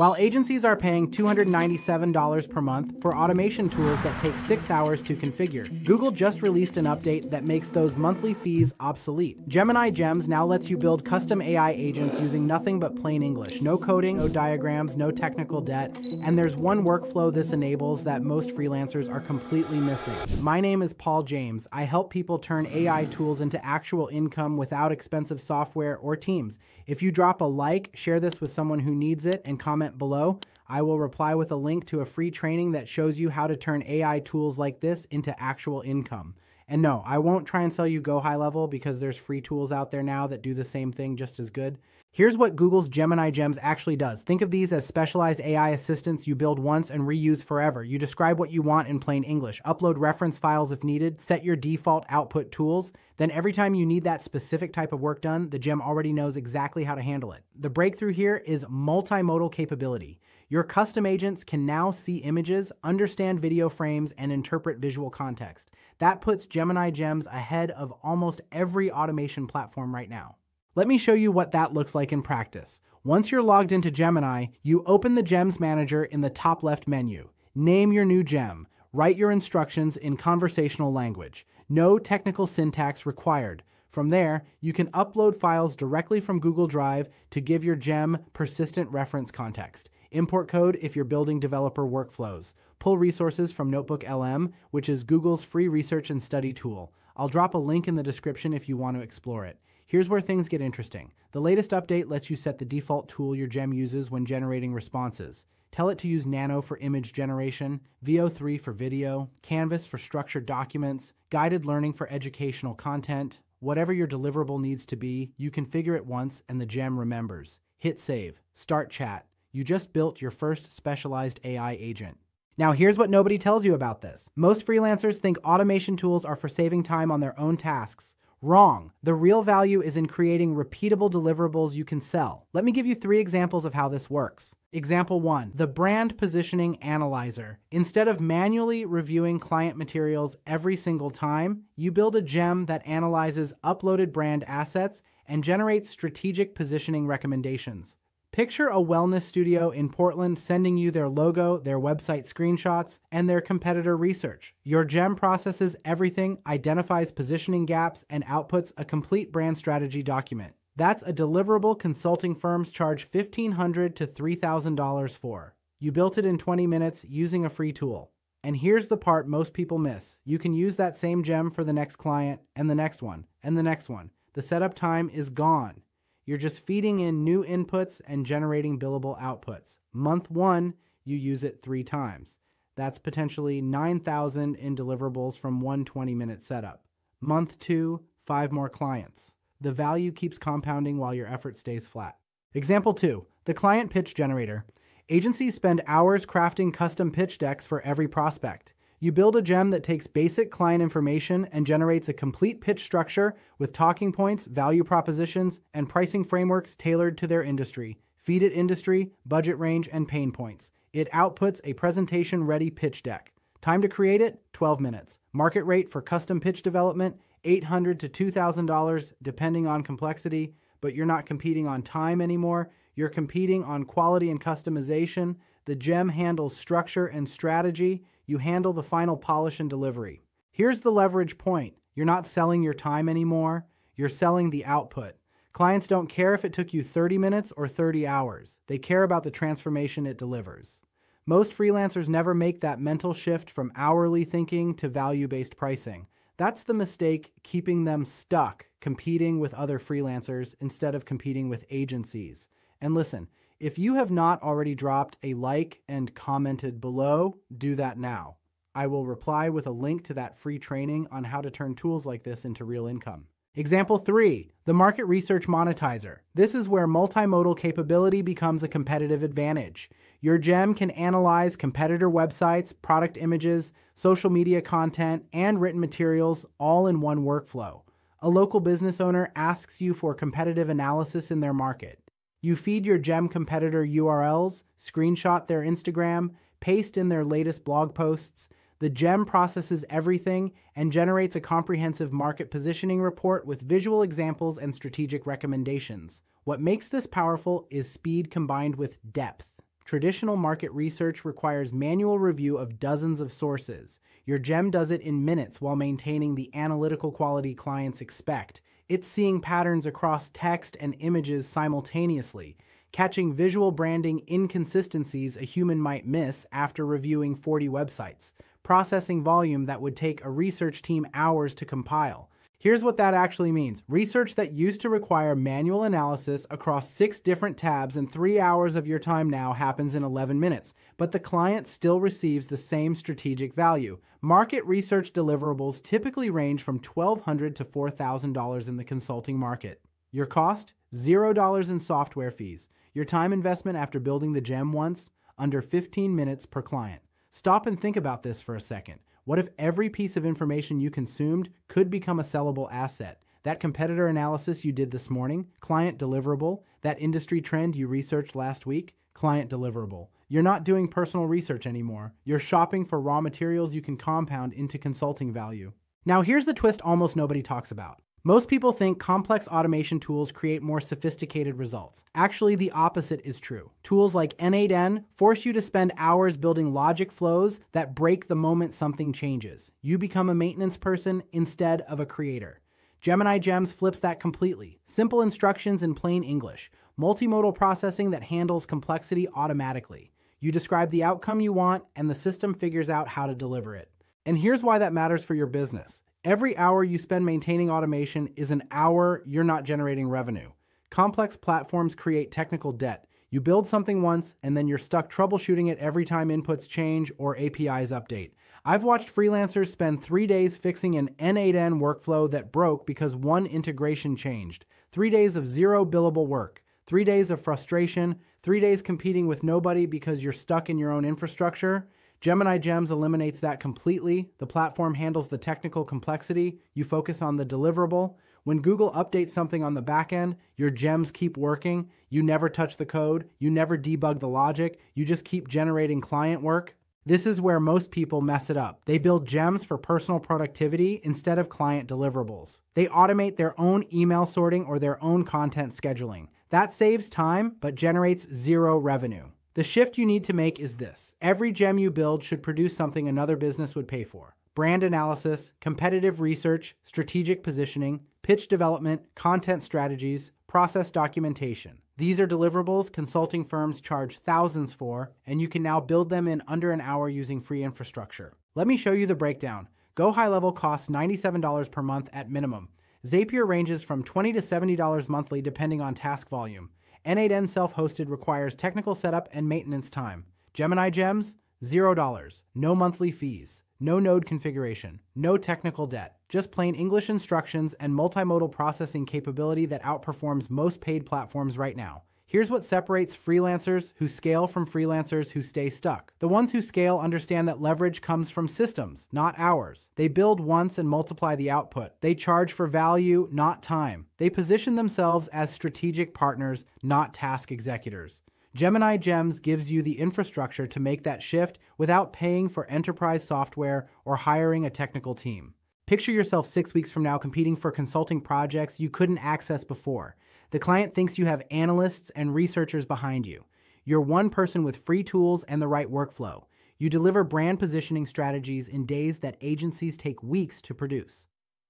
While agencies are paying $297 per month for automation tools that take six hours to configure, Google just released an update that makes those monthly fees obsolete. Gemini Gems now lets you build custom AI agents using nothing but plain English. No coding, no diagrams, no technical debt, and there's one workflow this enables that most freelancers are completely missing. My name is Paul James. I help people turn AI tools into actual income without expensive software or teams. If you drop a like, share this with someone who needs it, and comment below, I will reply with a link to a free training that shows you how to turn AI tools like this into actual income. And no, I won't try and sell you Go High Level because there's free tools out there now that do the same thing just as good. Here's what Google's Gemini Gems actually does. Think of these as specialized AI assistants you build once and reuse forever. You describe what you want in plain English, upload reference files if needed, set your default output tools. Then every time you need that specific type of work done, the gem already knows exactly how to handle it. The breakthrough here is multimodal capability. Your custom agents can now see images, understand video frames, and interpret visual context. That puts Gemini Gems ahead of almost every automation platform right now. Let me show you what that looks like in practice. Once you're logged into Gemini, you open the Gems Manager in the top left menu. Name your new gem. Write your instructions in conversational language. No technical syntax required. From there, you can upload files directly from Google Drive to give your gem persistent reference context. Import code if you're building developer workflows. Pull resources from Notebook LM, which is Google's free research and study tool. I'll drop a link in the description if you want to explore it. Here's where things get interesting. The latest update lets you set the default tool your gem uses when generating responses. Tell it to use Nano for image generation, Veo 3 for video, Canvas for structured documents, guided learning for educational content. Whatever your deliverable needs to be, you configure it once and the gem remembers. Hit save, start chat. You just built your first specialized AI agent. Now, here's what nobody tells you about this. Most freelancers think automation tools are for saving time on their own tasks. Wrong. The real value is in creating repeatable deliverables you can sell. Let me give you three examples of how this works. Example one, the brand positioning analyzer. Instead of manually reviewing client materials every single time, you build a gem that analyzes uploaded brand assets and generates strategic positioning recommendations. Picture a wellness studio in Portland sending you their logo, their website screenshots, and their competitor research. Your gem processes everything, identifies positioning gaps, and outputs a complete brand strategy document. That's a deliverable consulting firms charge $1,500 to $3,000 for. You built it in 20 minutes using a free tool. And here's the part most people miss. You can use that same gem for the next client, and the next one, and the next one. The setup time is gone. You're just feeding in new inputs and generating billable outputs. Month one, you use it three times. That's potentially 9,000 in deliverables from one 20 minute setup. Month two, five more clients. The value keeps compounding while your effort stays flat. Example two, the client pitch generator. Agencies spend hours crafting custom pitch decks for every prospect. You build a gem that takes basic client information and generates a complete pitch structure with talking points, value propositions, and pricing frameworks tailored to their industry. Feed it industry, budget range, and pain points. It outputs a presentation ready pitch deck. Time to create it 12 minutes. Market rate for custom pitch development 800 to $2,000 depending on complexity, but you're not competing on time anymore. You're competing on quality and customization. The gem handles structure and strategy you handle the final polish and delivery. Here's the leverage point you're not selling your time anymore, you're selling the output. Clients don't care if it took you 30 minutes or 30 hours, they care about the transformation it delivers. Most freelancers never make that mental shift from hourly thinking to value based pricing. That's the mistake keeping them stuck competing with other freelancers instead of competing with agencies. And listen, if you have not already dropped a like and commented below, do that now. I will reply with a link to that free training on how to turn tools like this into real income. Example three, the market research monetizer. This is where multimodal capability becomes a competitive advantage. Your gem can analyze competitor websites, product images, social media content, and written materials all in one workflow. A local business owner asks you for competitive analysis in their market. You feed your gem competitor URLs, screenshot their Instagram, paste in their latest blog posts. The gem processes everything and generates a comprehensive market positioning report with visual examples and strategic recommendations. What makes this powerful is speed combined with depth. Traditional market research requires manual review of dozens of sources. Your gem does it in minutes while maintaining the analytical quality clients expect. It's seeing patterns across text and images simultaneously, catching visual branding inconsistencies a human might miss after reviewing 40 websites, processing volume that would take a research team hours to compile Here's what that actually means. Research that used to require manual analysis across six different tabs and three hours of your time now happens in 11 minutes, but the client still receives the same strategic value. Market research deliverables typically range from $1,200 to $4,000 in the consulting market. Your cost? $0 in software fees. Your time investment after building the gem once? Under 15 minutes per client. Stop and think about this for a second. What if every piece of information you consumed could become a sellable asset? That competitor analysis you did this morning, client deliverable. That industry trend you researched last week, client deliverable. You're not doing personal research anymore. You're shopping for raw materials you can compound into consulting value. Now, here's the twist almost nobody talks about. Most people think complex automation tools create more sophisticated results. Actually, the opposite is true. Tools like N8N force you to spend hours building logic flows that break the moment something changes. You become a maintenance person instead of a creator. Gemini Gems flips that completely. Simple instructions in plain English, multimodal processing that handles complexity automatically. You describe the outcome you want, and the system figures out how to deliver it. And here's why that matters for your business. Every hour you spend maintaining automation is an hour you're not generating revenue. Complex platforms create technical debt. You build something once and then you're stuck troubleshooting it every time inputs change or APIs update. I've watched freelancers spend three days fixing an N8N workflow that broke because one integration changed. Three days of zero billable work. Three days of frustration. Three days competing with nobody because you're stuck in your own infrastructure. Gemini Gems eliminates that completely. The platform handles the technical complexity. You focus on the deliverable. When Google updates something on the back end, your gems keep working. You never touch the code. You never debug the logic. You just keep generating client work. This is where most people mess it up. They build gems for personal productivity instead of client deliverables. They automate their own email sorting or their own content scheduling. That saves time but generates zero revenue. The shift you need to make is this every gem you build should produce something another business would pay for brand analysis, competitive research, strategic positioning, pitch development, content strategies, process documentation. These are deliverables consulting firms charge thousands for, and you can now build them in under an hour using free infrastructure. Let me show you the breakdown. Go High Level costs $97 per month at minimum. Zapier ranges from 20 to $70 monthly depending on task volume. N8N self hosted requires technical setup and maintenance time. Gemini Gems, $0. No monthly fees. No node configuration. No technical debt. Just plain English instructions and multimodal processing capability that outperforms most paid platforms right now. Here's what separates freelancers who scale from freelancers who stay stuck. The ones who scale understand that leverage comes from systems, not hours. They build once and multiply the output. They charge for value, not time. They position themselves as strategic partners, not task executors. Gemini Gems gives you the infrastructure to make that shift without paying for enterprise software or hiring a technical team. Picture yourself six weeks from now competing for consulting projects you couldn't access before. The client thinks you have analysts and researchers behind you. You're one person with free tools and the right workflow. You deliver brand positioning strategies in days that agencies take weeks to produce.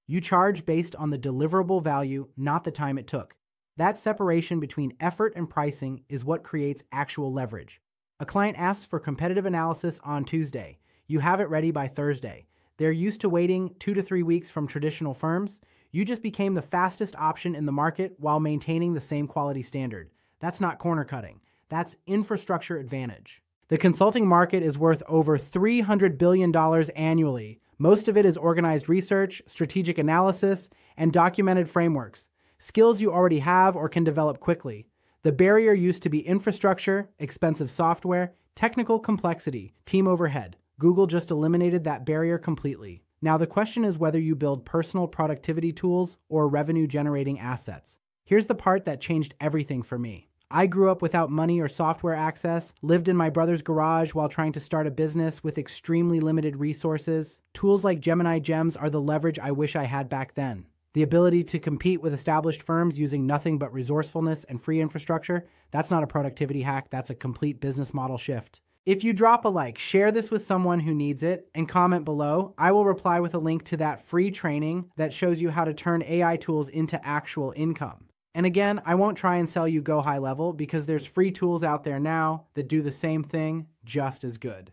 You charge based on the deliverable value, not the time it took. That separation between effort and pricing is what creates actual leverage. A client asks for competitive analysis on Tuesday. You have it ready by Thursday. They're used to waiting two to three weeks from traditional firms. You just became the fastest option in the market while maintaining the same quality standard. That's not corner cutting, that's infrastructure advantage. The consulting market is worth over $300 billion annually. Most of it is organized research, strategic analysis, and documented frameworks, skills you already have or can develop quickly. The barrier used to be infrastructure, expensive software, technical complexity, team overhead. Google just eliminated that barrier completely. Now, the question is whether you build personal productivity tools or revenue generating assets. Here's the part that changed everything for me. I grew up without money or software access, lived in my brother's garage while trying to start a business with extremely limited resources. Tools like Gemini Gems are the leverage I wish I had back then. The ability to compete with established firms using nothing but resourcefulness and free infrastructure, that's not a productivity hack, that's a complete business model shift. If you drop a like, share this with someone who needs it, and comment below, I will reply with a link to that free training that shows you how to turn AI tools into actual income. And again, I won't try and sell you Go High Level because there's free tools out there now that do the same thing just as good.